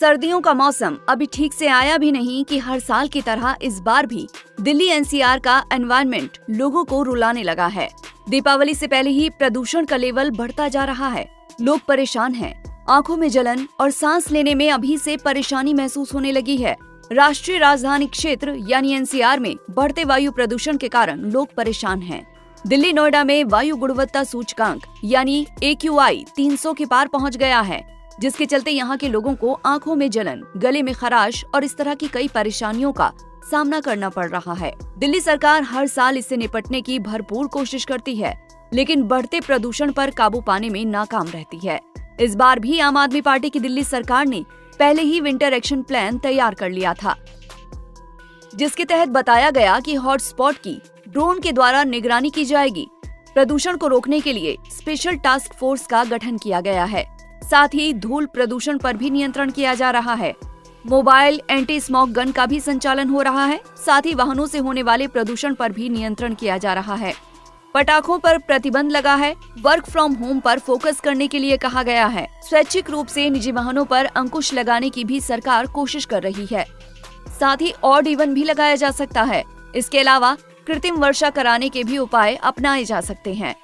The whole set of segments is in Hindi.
सर्दियों का मौसम अभी ठीक से आया भी नहीं कि हर साल की तरह इस बार भी दिल्ली एनसीआर का एनवायरनमेंट लोगों को रुलाने लगा है। दीपावली से पहले ही प्रदूषण का लेवल बढ़ता जा रहा है। लोग परेशान हैं, आँखों में जलन और सांस लेने में अभी से परेशानी महसूस होने लगी है। राष्ट्रीय राजधानी क्षेत्र यानी एनसीआर में बढ़ते वायु प्रदूषण के कारण लोग परेशान हैं। दिल्ली नोएडा में वायु गुणवत्ता सूचकांक यानी ए क्यू के पार पहुँच गया है। जिसके चलते यहाँ के लोगों को आँखों में जलन, गले में खराश और इस तरह की कई परेशानियों का सामना करना पड़ रहा है। दिल्ली सरकार हर साल इससे निपटने की भरपूर कोशिश करती है, लेकिन बढ़ते प्रदूषण पर काबू पाने में नाकाम रहती है। इस बार भी आम आदमी पार्टी की दिल्ली सरकार ने पहले ही विंटर एक्शन प्लान तैयार कर लिया था। जिसके तहत बताया गया कि हॉटस्पॉट की ड्रोन के द्वारा निगरानी की जाएगी। प्रदूषण को रोकने के लिए स्पेशल टास्क फोर्स का गठन किया गया है। साथ ही धूल प्रदूषण पर भी नियंत्रण किया जा रहा है। मोबाइल एंटी स्मोक गन का भी संचालन हो रहा है। साथ ही वाहनों से होने वाले प्रदूषण पर भी नियंत्रण किया जा रहा है। पटाखों पर प्रतिबंध लगा है। वर्क फ्रॉम होम पर फोकस करने के लिए कहा गया है। स्वैच्छिक रूप से निजी वाहनों पर अंकुश लगाने की भी सरकार कोशिश कर रही है। साथ ही ऑड इवन भी लगाया जा सकता है। इसके अलावा कृत्रिम वर्षा कराने के भी उपाय अपनाए जा सकते हैं।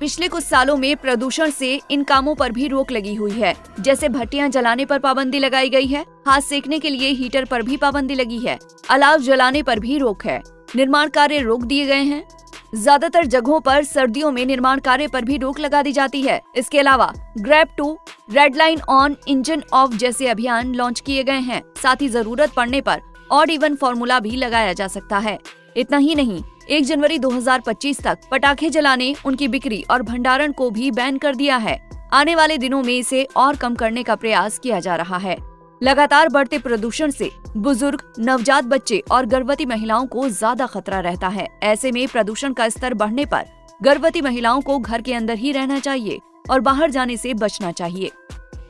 पिछले कुछ सालों में प्रदूषण से इन कामों पर भी रोक लगी हुई है। जैसे भट्टियाँ जलाने पर पाबंदी लगाई गई है, हाथ सेकने के लिए हीटर पर भी पाबंदी लगी है, अलाव जलाने पर भी रोक है। निर्माण कार्य रोक दिए गए हैं। ज़्यादातर जगहों पर सर्दियों में निर्माण कार्य पर भी रोक लगा दी जाती है। इसके अलावा GRAP two red line on engine off जैसे अभियान लॉन्च किए गए हैं। साथ ही ज़रूरत पड़ने पर ऑड इवन फॉर्मूला भी लगाया जा सकता है। इतना ही नहीं एक जनवरी 2025 तक पटाखे जलाने, उनकी बिक्री और भंडारण को भी बैन कर दिया है। आने वाले दिनों में इसे और कम करने का प्रयास किया जा रहा है। लगातार बढ़ते प्रदूषण से बुज़ुर्ग, नवजात बच्चे और गर्भवती महिलाओं को ज़्यादा खतरा रहता है। ऐसे में प्रदूषण का स्तर बढ़ने पर गर्भवती महिलाओं को घर के अंदर ही रहना चाहिए और बाहर जाने से बचना चाहिए।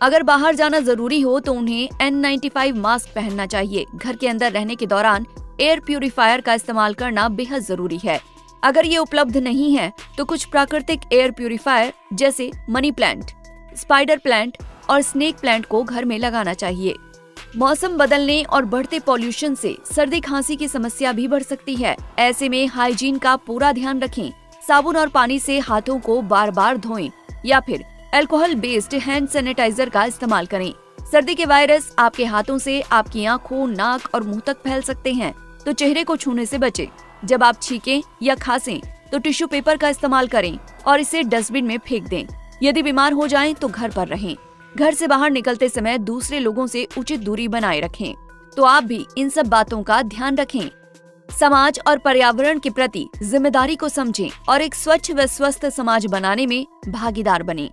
अगर बाहर जाना ज़रूरी हो तो उन्हें N95 मास्क पहनना चाहिए। घर के अंदर रहने के दौरान एयर प्यूरिफायर का इस्तेमाल करना बेहद ज़रूरी है। अगर ये उपलब्ध नहीं है तो कुछ प्राकृतिक एयर प्यूरिफायर, जैसे मनी प्लांट, स्पाइडर प्लांट और स्नेक प्लांट को घर में लगाना चाहिए। मौसम बदलने और बढ़ते पॉल्यूशन से सर्दी खांसी की समस्या भी बढ़ सकती है। ऐसे में हाइजीन का पूरा ध्यान रखें। साबुन और पानी से हाथों को बार बार धोएँ या फिर अल्कोहल बेस्ड हैंड सैनिटाइजर का इस्तेमाल करें। सर्दी के वायरस आपके हाथों से आपकी आँखों, नाक और मुँह तक फैल सकते हैं। तो चेहरे को छूने से बचे। जब आप छींकें या खांसें तो टिश्यू पेपर का इस्तेमाल करें और इसे डस्टबिन में फेंक दें। यदि बीमार हो जाएँ तो घर पर रहें। घर से बाहर निकलते समय दूसरे लोगों से उचित दूरी बनाए रखें। तो आप भी इन सब बातों का ध्यान रखें। समाज और पर्यावरण के प्रति ज़िम्मेदारी को समझें और एक स्वच्छ व स्वस्थ समाज बनाने में भागीदार बने।